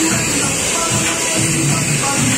I'm not going to be